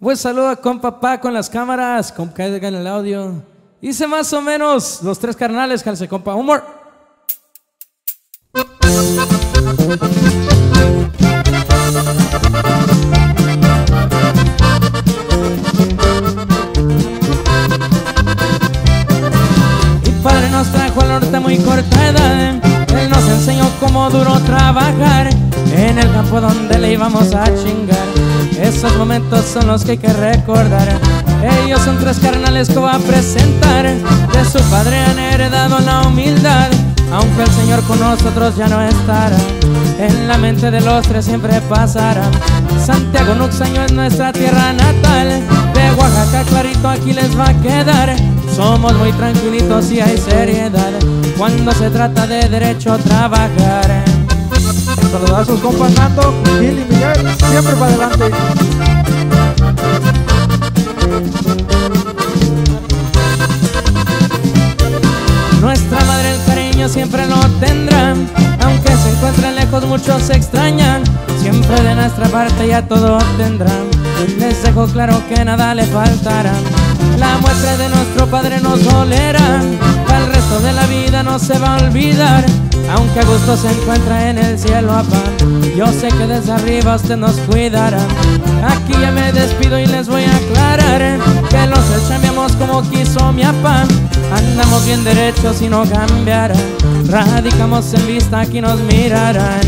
Buen saludo con papá, con las cámaras, con caiga en el audio. Hice más o menos los tres carnales, calce compa. Humor. Mi padre nos trajo al norte muy corta edad. Él nos enseñó cómo duro trabajar en el campo donde le íbamos a chingar. Esos momentos son los que hay que recordar. Ellos son tres carnales que voy a presentar. De su padre han heredado la humildad. Aunque el Señor con nosotros ya no estará, en la mente de los tres siempre pasará. Santiago Nuxaño es nuestra tierra natal, de Oaxaca clarito aquí les va a quedar. Somos muy tranquilitos y hay seriedad cuando se trata de derecho a trabajar. Saludazos compas Nando, Gil y Miguel, siempre para adelante. Siempre lo tendrá Aunque se encuentren lejos muchos se extrañan. Siempre de nuestra parte ya todo tendrán. Les dejo claro que nada le faltará. La muestra de nuestro padre nos dolerá. El resto de la vida no se va a olvidar. Aunque a gusto se encuentra en el cielo papá Yo sé que desde arriba usted nos cuidará. Aquí ya me despido y les voy a aclarar quiso mi papá Andamos bien derechos y no cambiarán. Radicamos en vista, aquí nos mirarán